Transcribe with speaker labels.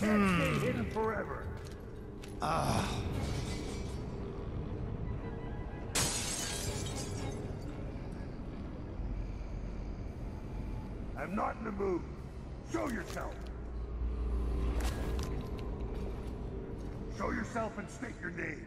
Speaker 1: Hidden forever. I'm not in the mood. Show yourself. Show yourself and state your name.